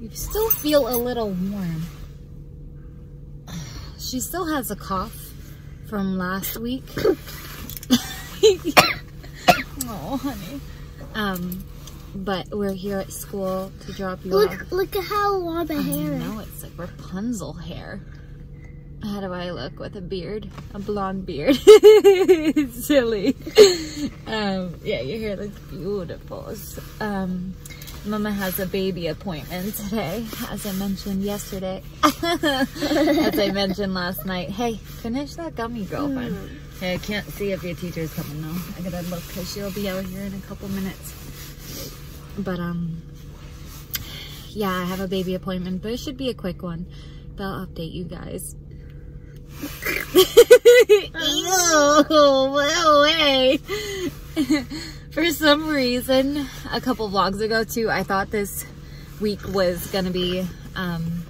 You still feel a little warm. She still has a cough from last week. oh, honey. Um, but we're here at school to drop you Look, off. look at how long the I hair is. know, it's like Rapunzel hair. How do I look with a beard? A blonde beard. silly. Um, yeah, your hair looks beautiful. Um, Mama has a baby appointment today, as I mentioned yesterday. as I mentioned last night. Hey, finish that gummy, girlfriend. Hey, I can't see if your teacher's coming though. I gotta look because she'll be out here in a couple minutes. But, um, yeah, I have a baby appointment, but it should be a quick one. But I'll update you guys. Ew, no way. For some reason, a couple vlogs ago too, I thought this week was gonna be um,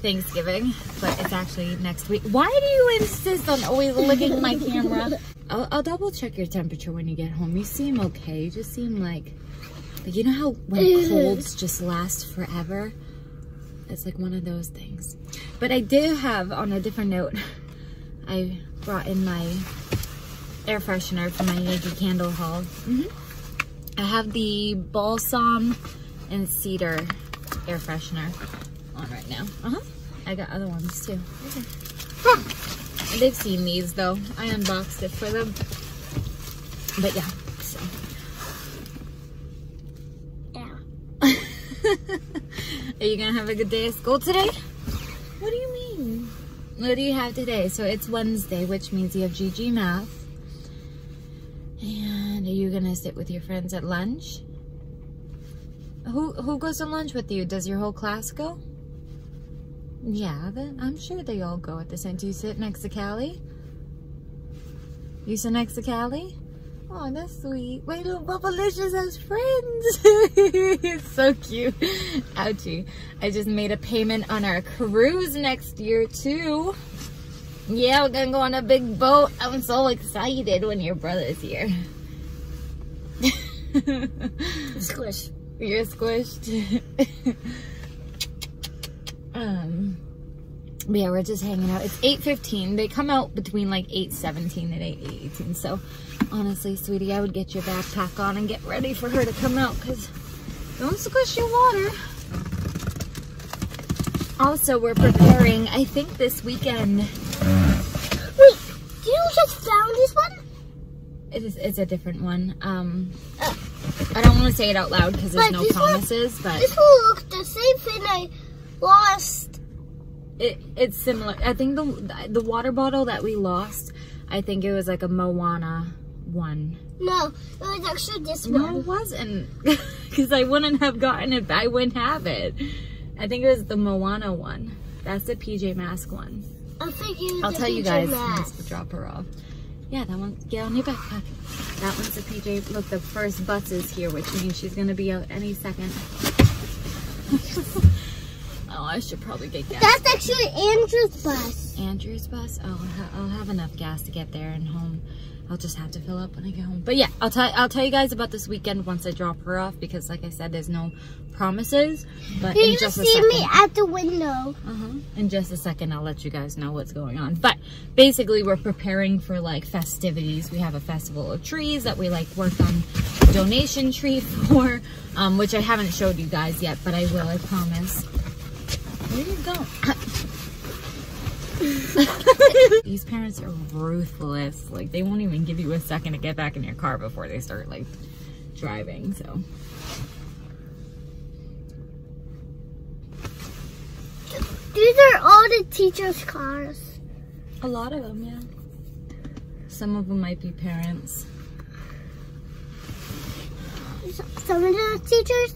Thanksgiving, but it's actually next week. Why do you insist on always looking at my camera? I'll, I'll double check your temperature when you get home. You seem okay. You just seem like, like you know how when colds just last forever? It's like one of those things. But I do have, on a different note, I brought in my air freshener for my Yankee candle haul. I have the balsam and cedar air freshener on right now. Uh-huh. I got other ones too. Okay. They've seen these though. I unboxed it for them. But yeah, so. Yeah. Are you gonna have a good day at school today? What do you mean? What do you have today? So it's Wednesday, which means you have GG math. Gonna sit with your friends at lunch? Who who goes to lunch with you? Does your whole class go? Yeah, then I'm sure they all go at the same. Do you sit next to Callie? You sit next to Callie? Oh, that's sweet. Wait, look, Bubblicious has friends. it's so cute. Ouchie. I just made a payment on our cruise next year, too. Yeah, we're gonna go on a big boat. I'm so excited when your brother's here. Squish. You're squished. um, but yeah, we're just hanging out. It's 8.15. They come out between like 8.17 and 8.18. So honestly, sweetie, I would get your backpack on and get ready for her to come out because don't squish your water. Also, we're preparing, I think this weekend, Wait, do you just found this one? It is, it's a different one. Um, I don't want to say it out loud because there's no this one- promises, but... This will look the same thing I lost. It, it's similar. I think the the water bottle that we lost, I think it was like a Moana one. No, it was actually this No, one. it wasn't. Because I wouldn't have gotten it. I wouldn't have it. I think it was the Moana one. That's the PJ Mask one. I think it was I'll tell you guys to drop her off. Yeah, that one. Get on your backpack. That one's the PJ. Look, the first bus is here, which means she's gonna be out any second. oh, I should probably get gas. That's actually Andrew's bus. Andrew's bus. I'll, ha- I'll have enough gas to get there and home. I'll just have to fill up when I get home. But yeah, I'll tell I'll tell you guys about this weekend once I drop her off because, like I said, there's no promises. But You in can just a see second, me at the window. uh-huh. in just a second, I'll let you guys know what's going on. But basically, we're preparing for like festivities. We have a festival of trees that we like work on donation tree for, um, which I haven't showed you guys yet, but I will. I promise. Where you go? These parents are ruthless. Like they won't even give you a second to get back in your car before they start like driving. So These are all the teachers' cars. a lot of them, yeah. Some of them might be parents. Some of the teachers.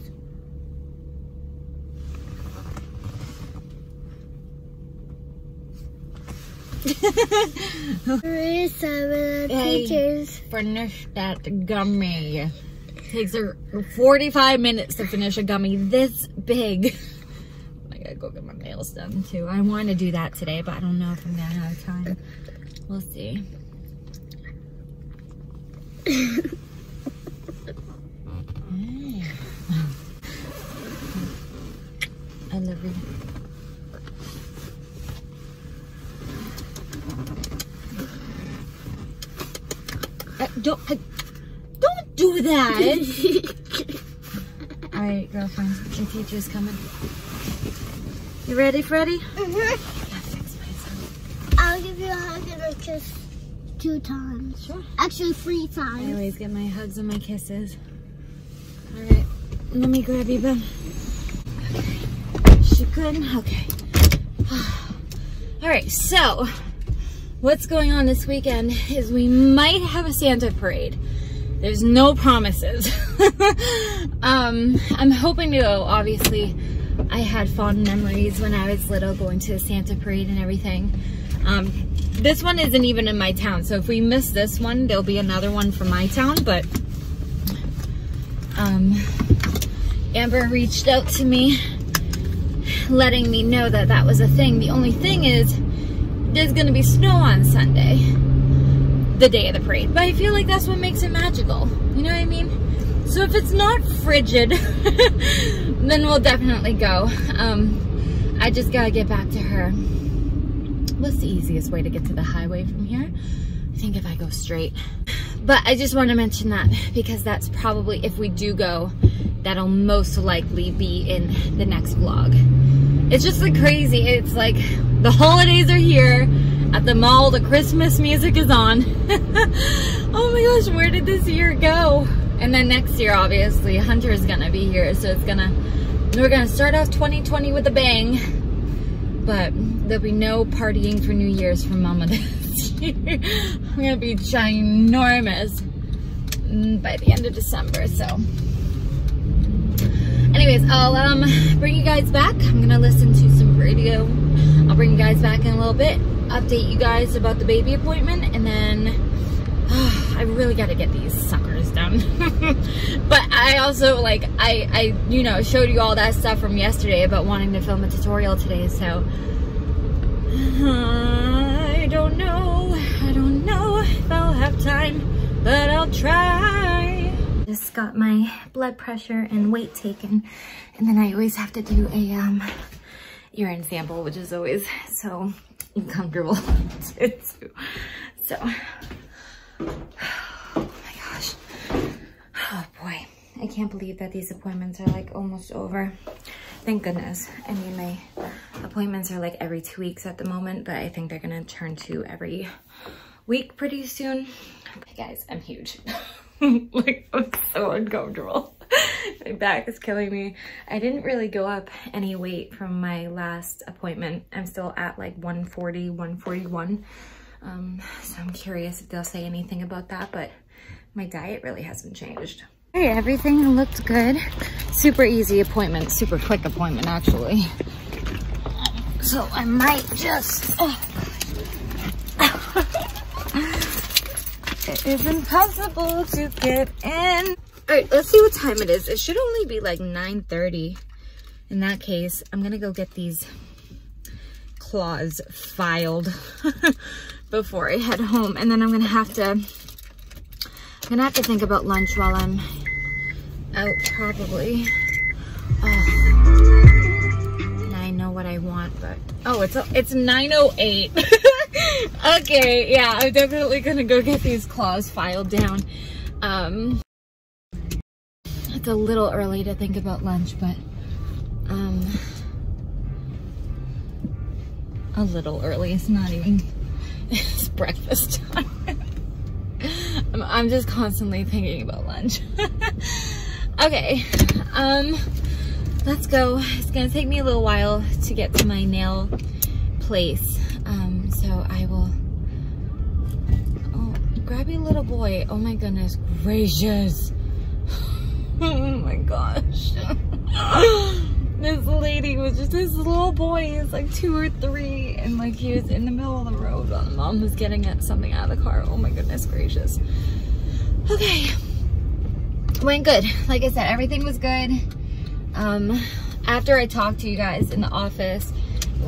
Three, some of the Hey. teachers. Finish that gummy. Takes her 45 minutes to finish a gummy this big. I gotta go get my nails done too. I want to do that today, but I don't know if I'm gonna have time. We'll see. I love you. Uh, don't, uh, don't do that. All right, girlfriend, the teacher's coming. You ready. I fix myself. I'll give you a hug and a kiss two times. Sure. Actually, three I times. always get my hugs and my kisses. All right, let me grab you, Ben. Okay, she good? Okay. All right, so what's going on this weekend is we might have a Santa parade. There's no promises. um, I'm hoping to go, obviously. I had fond memories when I was little going to Santa parade and everything. Um, this one isn't even in my town, so if we miss this one, there'll be another one from my town, but um, Amber reached out to me letting me know that that was a thing. The only thing is, there's gonna be snow on Sunday, the day of the parade, but I feel like that's what makes it magical. You know what I mean? So if it's not frigid, then we'll definitely go. Um, I just gotta get back to her. What's the easiest way to get to the highway from here? I think if I go straight. But I just want to mention that because that's probably, if we do go, that'll most likely be in the next vlog. It's just like crazy. It's like the holidays are here. At the mall, the Christmas music is on. oh my gosh, where did this year go? And then next year, obviously, Hunter is gonna be here. So it's gonna, we're gonna start off 2020 with a bang. But there'll be no partying for New Year's for Mama this year. I'm gonna be ginormous by the end of December, so. Anyways, I'll um bring you guys back. I'm gonna listen to some radio. I'll bring you guys back in a little bit, update you guys about the baby appointment, and then I really gotta get these suckers done. but I also like I I you know showed you all that stuff from yesterday about wanting to film a tutorial today, so I don't know. I don't know if I'll have time, but I'll try. Just got my blood pressure and weight taken, and then I always have to do a um urine sample, which is always so uncomfortable to do. So. Oh my gosh. Oh boy. I can't believe that these appointments are like almost over. Thank goodness. I mean, my appointments are like every two weeks at the moment, but I think they're gonna turn to every week pretty soon. Guys, I'm huge. like, I'm so uncomfortable. my back is killing me. I didn't really go up any weight from my last appointment. I'm still at like 140, 141. Um, so I'm curious if they'll say anything about that, but my diet really hasn't changed. Hey, everything looked good. Super easy appointment, super quick appointment actually. So I might just, oh. it is impossible to get in. All right, let's see what time it is. It should only be like 9.30. In that case, I'm gonna go get these claws filed before I head home. And then I'm gonna have to, I'm gonna have to think about lunch while I'm out probably. Oh. I know what I want, but, oh, it's, it's 9.08. okay, yeah, I'm definitely gonna go get these claws filed down. Um, it's a little early to think about lunch, but, um, a little early. It's not even, it's breakfast time. I'm, I'm just constantly thinking about lunch. okay, um, let's go. It's gonna take me a little while to get to my nail place. Um, so I will, oh, grabby little boy. Oh my goodness gracious. oh my gosh. this lady was just this little boy he's like two or three and like he was in the middle of the road while the mom was getting at something out of the car. Oh my goodness gracious. Okay. Went good. Like i said everything was good. Um after i talked to you guys in the office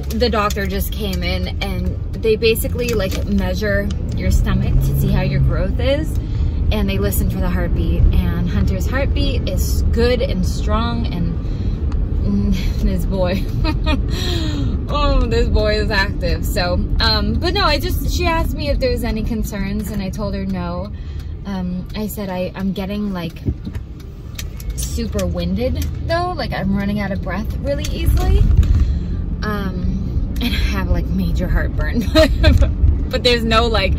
the doctor just came in and they basically like measure your stomach to see how your growth is and they listen for the heartbeat and hunter's heartbeat is good and strong and this boy. oh, this boy is active. So, um, but no, I just, she asked me if there was any concerns and I told her no. Um, I said I, I'm getting like super winded though. Like I'm running out of breath really easily. Um, and I have like major heartburn, but there's no like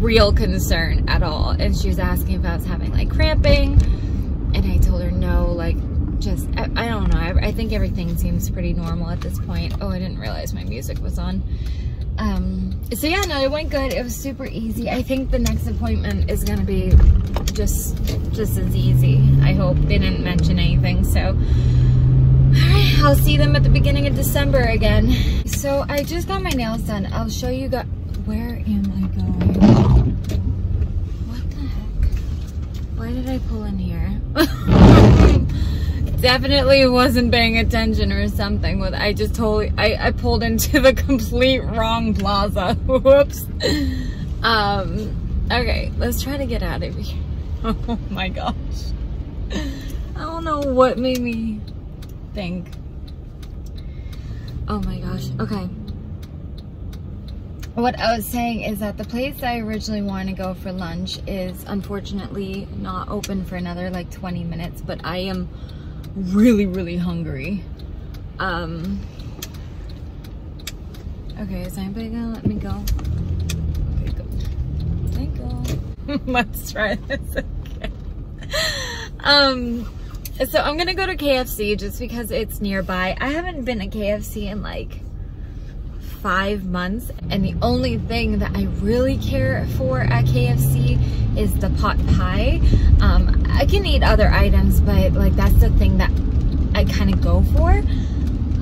real concern at all. And she was asking if I was having like cramping and I told her no, like just, I, I don't know. I, I, think everything seems pretty normal at this point. Oh, I didn't realize my music was on. Um, so yeah, no, it went good. It was super easy. I think the next appointment is going to be just, just as easy. I hope they didn't mention anything. So, I'll see them at the beginning of December again. So I just got my nails done. I'll show you guys, where am I going? What the heck? Why did I pull in here? definitely wasn't paying attention or something with I just totally I, I pulled into the complete wrong plaza. Whoops. Um okay let's try to get out of here. Oh my gosh. I don't know what made me think. Oh my gosh. Okay what I was saying is that the place I originally wanted to go for lunch is unfortunately not open for another like 20 minutes but I am really, really hungry. Um, okay, is anybody gonna let me go? Okay, go. Let's try this again. um, so I'm gonna go to KFC just because it's nearby. I haven't been to KFC in like five months and the only thing that I really care for at KFC is the pot pie. Um, I can eat other items, but like that's the thing that I kind of go for.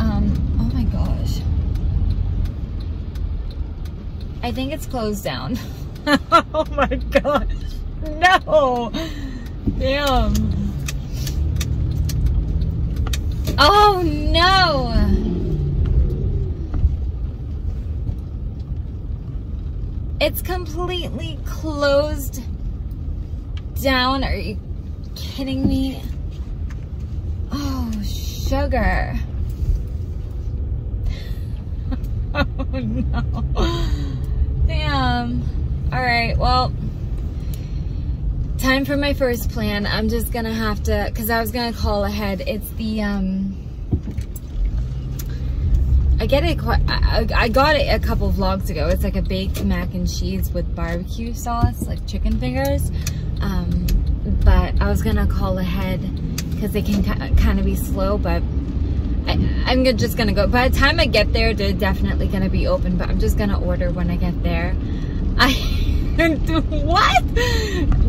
Um, oh my gosh. I think it's closed down. oh my gosh. No. Damn. Oh no. It's completely closed down. Are you kidding me? Oh, sugar. oh, no. Damn. All right, well, time for my first plan. I'm just gonna have to, because I was gonna call ahead. It's the, um, I get it quite, I, got it a couple vlogs ago. It's like a baked mac and cheese with barbecue sauce, like chicken fingers. Um, but I was gonna call ahead because they can kind of be slow, but I, am just gonna go. By the time I get there, they're definitely gonna be open, but I'm just gonna order when I get there. I, what?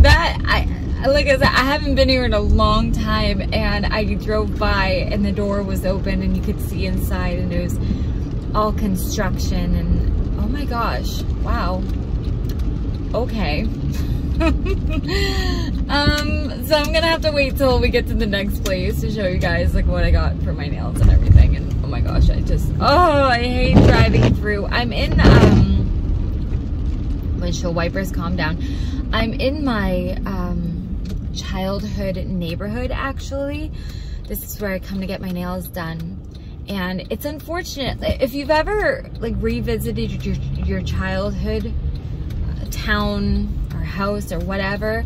That, I, like I said, I haven't been here in a long time and I drove by and the door was open and you could see inside and it was all construction and oh my gosh, wow. Okay. um, so I'm gonna have to wait till we get to the next place to show you guys like what I got for my nails and everything and oh my gosh, I just, oh, I hate driving through. I'm in, um, windshield wipers, calm down. I'm in my, um, childhood neighborhood actually. This is where I come to get my nails done. And it's unfortunate if you've ever like revisited your, your childhood uh, town or house or whatever,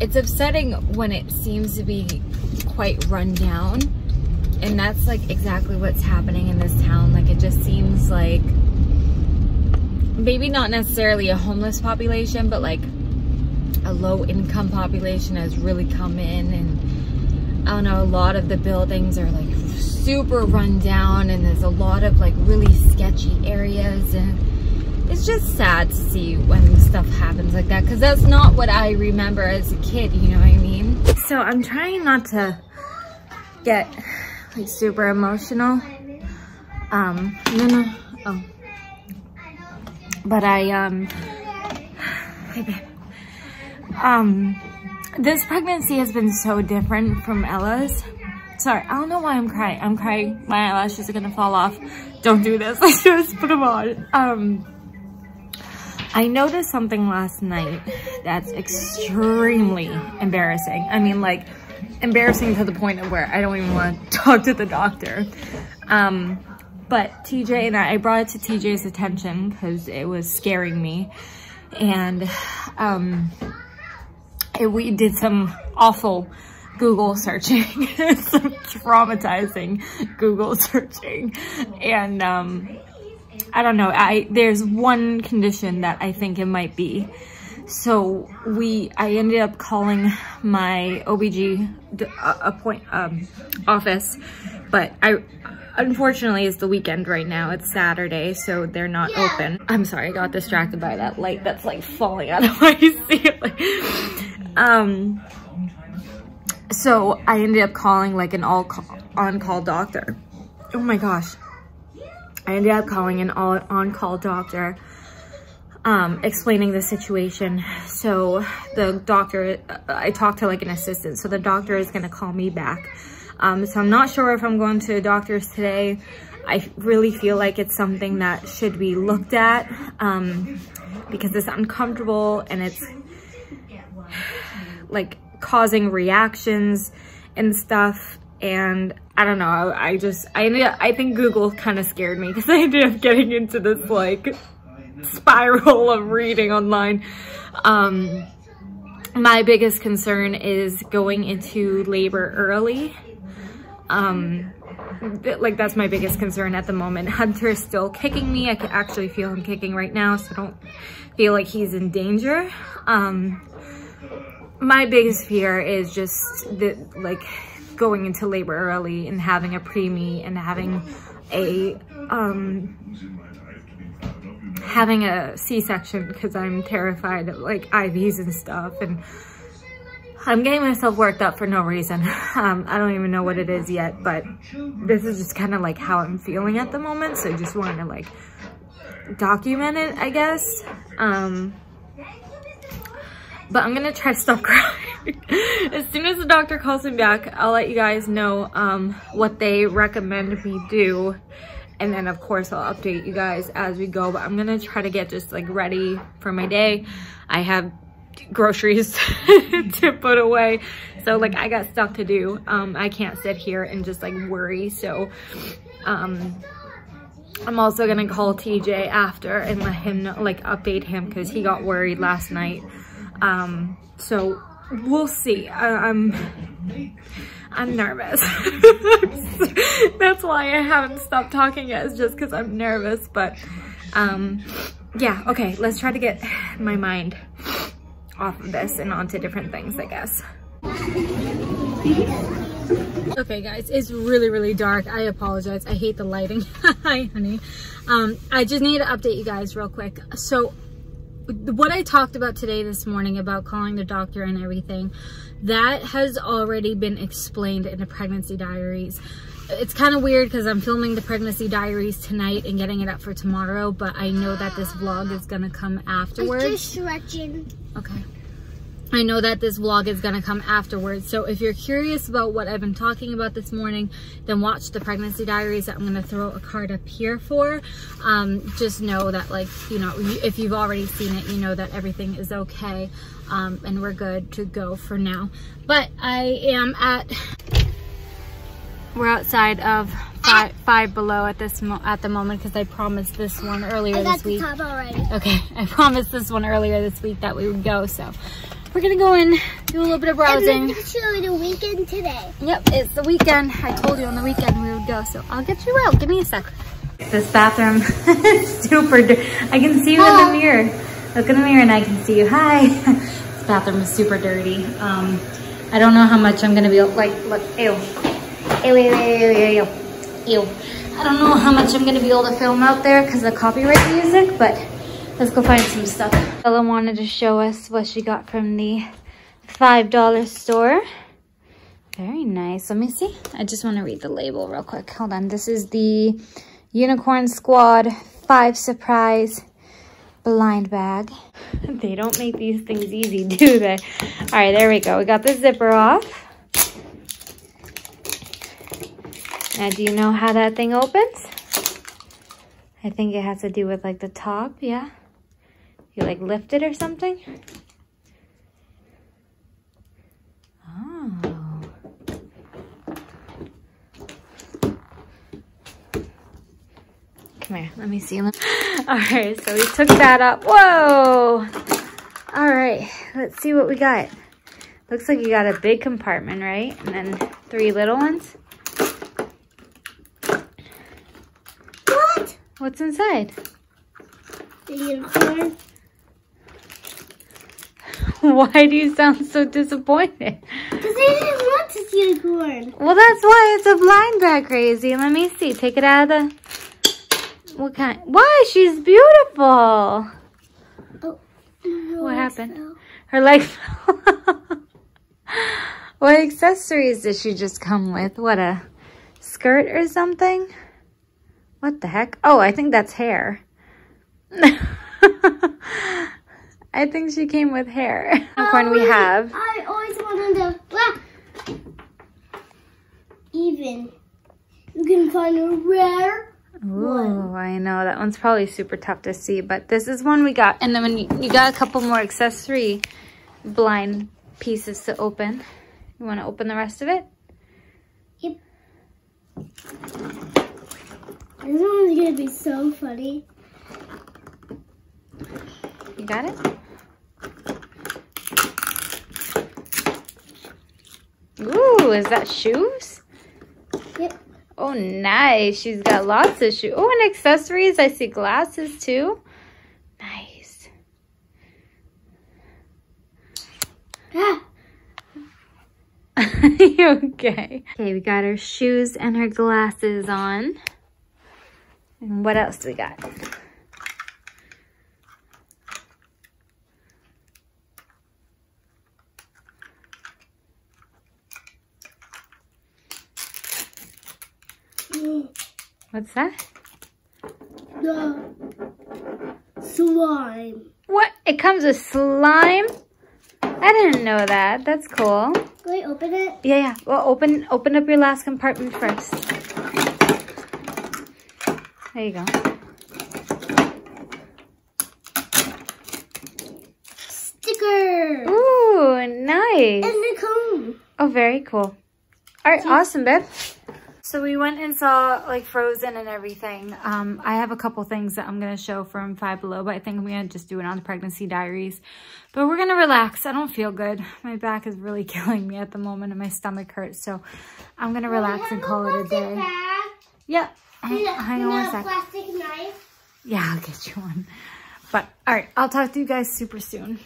it's upsetting when it seems to be quite run down. And that's like exactly what's happening in this town. Like it just seems like maybe not necessarily a homeless population, but like a low income population has really come in and I don't know, a lot of the buildings are like super run down and there's a lot of like really sketchy areas and it's just sad to see when stuff happens like that because that's not what I remember as a kid, you know what I mean? So I'm trying not to get like super emotional. Um, no, no, oh. But I, um, hey. Um, this pregnancy has been so different from Ella's. Sorry, I don't know why I'm crying. I'm crying. My eyelashes are gonna fall off. Don't do this. I just put them on. Um, I noticed something last night that's extremely embarrassing. I mean, like, embarrassing to the point of where I don't even want to talk to the doctor. Um, but TJ and I, I brought it to TJ's attention because it was scaring me. And um, we did some awful Google searching, some traumatizing Google searching. And um, I don't know, I there's one condition that I think it might be. So we, I ended up calling my OBG uh, appoint, um, office, but I, unfortunately it's the weekend right now. It's Saturday, so they're not yeah. open. I'm sorry, I got distracted by that light that's like falling out of my ceiling. um, so I ended up calling like an all on-call doctor. Oh my gosh. I ended up calling an all on-call doctor um, explaining the situation. So the doctor, I talked to like an assistant. So the doctor is gonna call me back. Um, so I'm not sure if I'm going to a doctor's today. I really feel like it's something that should be looked at um, because it's uncomfortable and it's like causing reactions and stuff. And I don't know, I, I just, I I think Google kind of scared me because I ended up getting into this like spiral of reading online. Um, my biggest concern is going into labor early. Um, like that's my biggest concern at the moment. Hunter is still kicking me. I can actually feel him kicking right now, so I don't feel like he's in danger. Um, my biggest fear is just the, like going into labor early and having a preemie and having a um, having a C-section because I'm terrified of like IVs and stuff and I'm getting myself worked up for no reason. Um, I don't even know what it is yet, but this is just kind of like how I'm feeling at the moment. So I just wanted to like document it, I guess. Um, but I'm gonna try to stop crying. as soon as the doctor calls me back, I'll let you guys know um, what they recommend me do and then of course I'll update you guys as we go but I'm gonna try to get just like ready for my day I have groceries to put away so like I got stuff to do um I can't sit here and just like worry so um I'm also gonna call TJ after and let him know, like update him because he got worried last night um so we'll see I, I'm I'm nervous. That's why I haven't stopped talking yet, it's just because I'm nervous. But um, yeah, okay, let's try to get my mind off of this and onto different things, I guess. Okay guys, it's really, really dark. I apologize. I hate the lighting. Hi, honey. Um, I just need to update you guys real quick. So what I talked about today this morning about calling the doctor and everything, that has already been explained in the pregnancy diaries. It's kind of weird because I'm filming the pregnancy diaries tonight and getting it up for tomorrow, but I know that this vlog is going to come afterwards. I'm just stretching. Okay. I know that this vlog is going to come afterwards. So if you're curious about what I've been talking about this morning, then watch the pregnancy diaries that I'm going to throw a card up here for. Um, just know that like, you know, if you've already seen it, you know that everything is okay. Um, and we're good to go for now. But I am at, we're outside of five, five below at this at the moment because I promised this one earlier this week. Okay, I promised this one earlier this week that we would go. So we're gonna go in, do a little bit of browsing. It's the weekend today. Yep, it's the weekend. I told you on the weekend we would go, so I'll get you out. Give me a sec. This bathroom is super dirty. I can see you in the mirror. Look in the mirror and I can see you. Hi. this bathroom is super dirty. Um, I don't know how much I'm gonna be like, look, ew. Ew, ew, ew, ew, ew. I don't know how much I'm gonna be able to film out there because of copyright music, but Let's go find some stuff. Ella wanted to show us what she got from the $5 store. Very nice. Let me see. I just want to read the label real quick. Hold on. This is the Unicorn Squad 5 Surprise blind bag. They don't make these things easy, do they? All right, there we go. We got the zipper off. Now, do you know how that thing opens? I think it has to do with like the top, yeah? You like lift it or something? Oh. Come here, let me see. All right, so we took that up. Whoa! All right, let's see what we got. Looks like you got a big compartment, right? And then three little ones. What's inside? The unicorn. Why do you sound so disappointed? Because I didn't want this unicorn. Well, that's why it's a blind bag crazy. Let me see. Take it out of the... What kind? Why? She's beautiful. Oh. What happened? Her leg fell. what accessories did she just come with? What, a skirt or something? What the heck? Oh, I think that's hair. I think she came with hair. Unicorn we have. I always wanted a black. Even. You can find a rare. Ooh, I know. That one's probably super tough to see, but this is one we got. And then when you, you got a couple more accessory blind pieces to open. You want to open the rest of it? Yep. This one's gonna be so funny. You got it? Ooh, is that shoes? Yep. Oh, nice. She's got lots of shoes. Oh, and accessories. I see glasses too. Nice. Ah. okay. Okay, we got her shoes and her glasses on. And what else do we got? What's that? The slime. What? It comes with slime? I didn't know that. That's cool. Can I open it? Yeah, yeah. Well, open open up your last compartment first. There you go. Sticker. Ooh, nice. And the comb. Oh, very cool. All right, awesome, babe. So we went and saw like Frozen and everything. Um, I have a couple things that I'm going to show from Five Below, but I think I'm going to just do it on the Pregnancy Diaries. But we're going to relax. I don't feel good. My back is really killing me at the moment and my stomach hurts. So I'm going to relax and call it a day. Yeah. Hang, hang on one sec. plastic knife. Yeah, I'll get you one. But all right, I'll talk to you guys super soon.